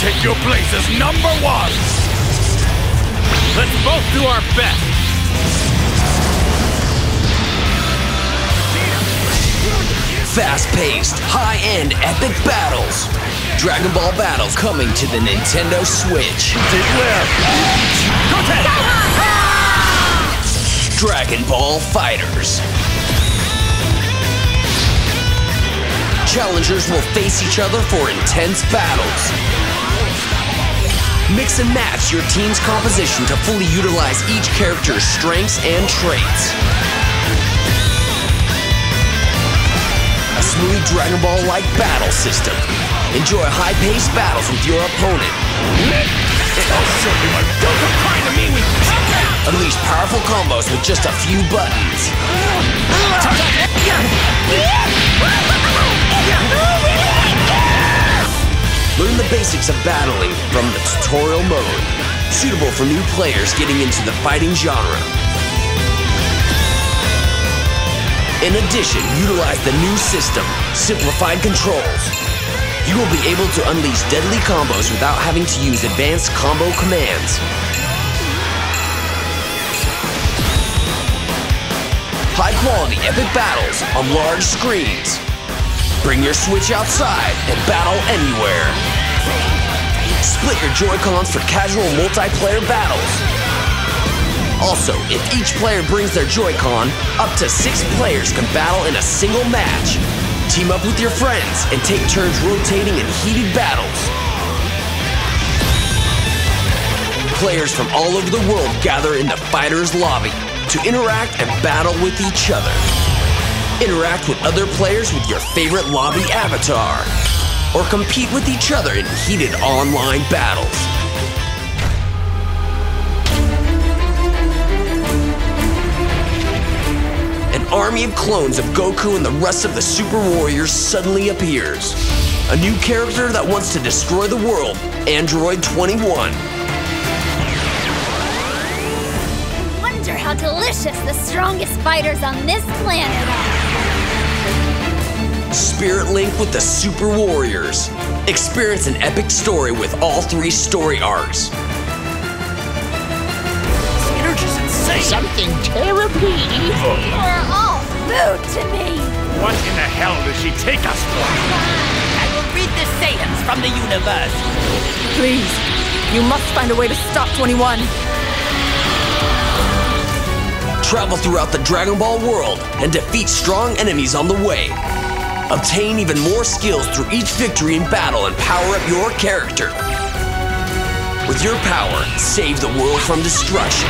take your place as number one! Let's both do our best! Fast-paced, high-end epic battles. Dragon Ball Battles coming to the Nintendo Switch. Dragon Ball FighterZ. Challengers will face each other for intense battles. Mix and match your team's composition to fully utilize each character's strengths and traits. A smooth Dragon Ball-like battle system. Enjoy high-paced battles with your opponent. Unleash powerful combos with just a few buttons. Basics of battling from the tutorial mode, suitable for new players getting into the fighting genre. In addition, utilize the new system, Simplified Controls. You will be able to unleash deadly combos without having to use advanced combo commands. High quality epic battles on large screens. Bring your Switch outside and battle anywhere. Split your Joy-Cons for casual multiplayer battles. Also, if each player brings their Joy-Con, up to six players can battle in a single match. Team up with your friends and take turns rotating in heated battles. Players from all over the world gather in the Fighters Lobby to interact and battle with each other. Interact with other players with your favorite lobby avatar. Or compete with each other in heated online battles. An army of clones of Goku and the rest of the Super Warriors suddenly appears. A new character that wants to destroy the world, Android 21. I Wonder how delicious the strongest fighters on this planet are. Spirit Link with the Super Warriors. Experience an epic story with all three story arcs. This insane! Something terribly evil. You're all food to me. What in the hell does she take us for? I will read the sayings from the universe. Please, you must find a way to stop 21. Travel throughout the Dragon Ball world and defeat strong enemies on the way. Obtain even more skills through each victory in battle and power up your character. With your power, save the world from destruction.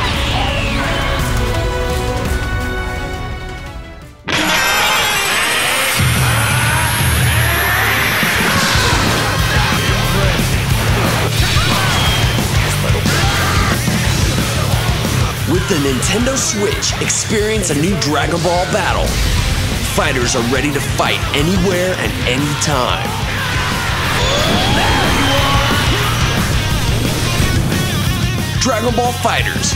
With the Nintendo Switch, experience a new Dragon Ball battle. Fighters are ready to fight anywhere and anytime. Dragon Ball FighterZ,